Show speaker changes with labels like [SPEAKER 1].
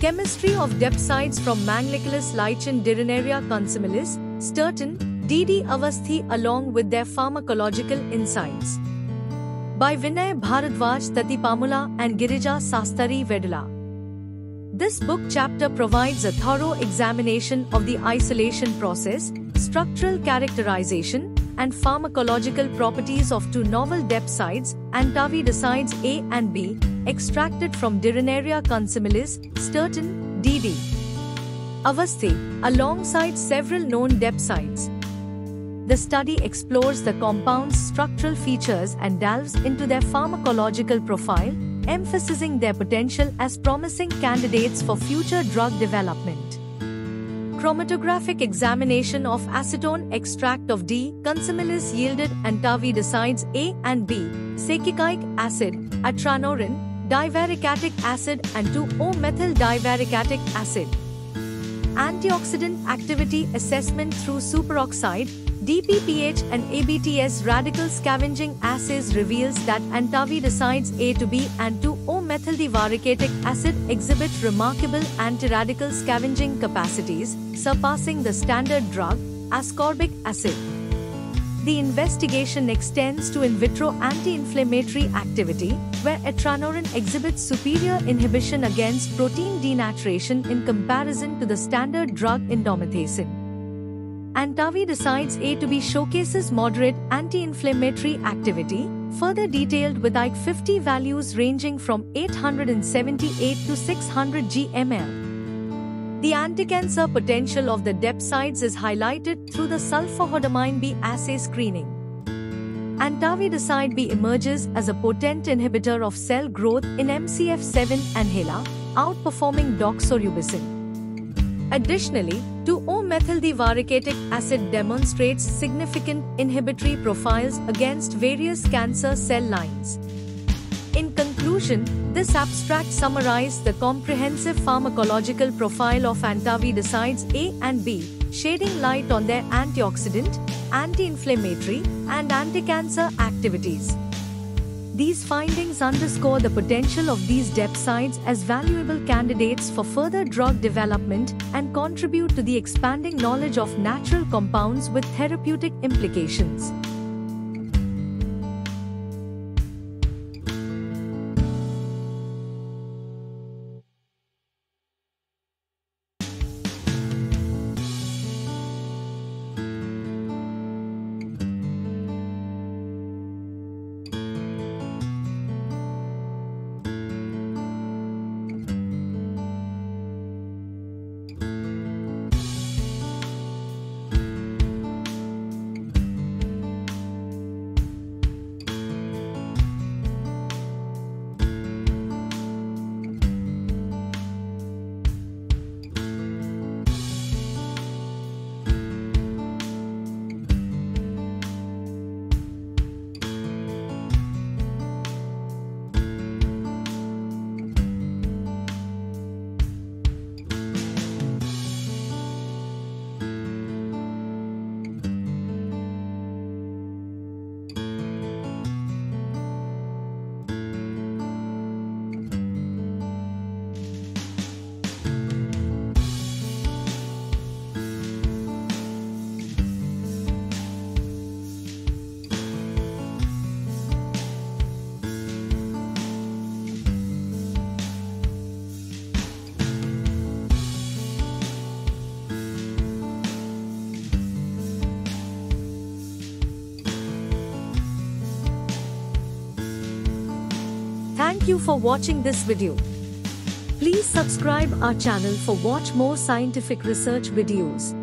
[SPEAKER 1] Chemistry of depsides from Manglicolous lichen Dirinaria consimilis, Stirton, D.D. Awasthi along with their pharmacological insights. By Vinay Bharadwaj Tatipamula and Girija Sastry Vedula. This book chapter provides a thorough examination of the isolation process, structural characterization, and pharmacological properties of two novel depsides, antarvedisides A and B, extracted from Dirinaria consimilis, Stirton, D.D. Awasthi, alongside several known depsides. The study explores the compound's structural features and delves into their pharmacological profile, emphasizing their potential as promising candidates for future drug development. Chromatographic examination of acetone extract of D. consimilis yielded antarvedisides A and B, saccharinic acid, atranorin, divaricatic acid and 2-O-methyl divaricatic acid. Antioxidant activity assessment through superoxide, DPPH and ABTS radical scavenging assays reveals that antarvedisides A to B and 2-O-methyldivaricatic acid exhibit remarkable antiradical scavenging capacities, surpassing the standard drug, ascorbic acid. The investigation extends to in vitro anti-inflammatory activity, where atranorin exhibits superior inhibition against protein denaturation in comparison to the standard drug indomethacin. Antarvedisides A to B showcases moderate anti-inflammatory activity, further detailed with IC50 values ranging from 878 to 600 gml. The anticancer potential of the depsides is highlighted through the sulforhodamine B assay screening. Antarvediside B emerges as a potent inhibitor of cell growth in MCF7 and HeLa, outperforming doxorubicin. Additionally, 2-O-methyldivaricatic acid demonstrates significant inhibitory profiles against various cancer cell lines. In conclusion, this summarized the comprehensive pharmacological profile of antarvedisides A and B, shedding light on their antioxidant, anti-inflammatory, and anti-cancer activities. These findings underscore the potential of these depsides as valuable candidates for further drug development and contribute to the expanding knowledge of natural compounds with therapeutic implications. Thank you for watching this video. Please subscribe our channel for watch more scientific research videos.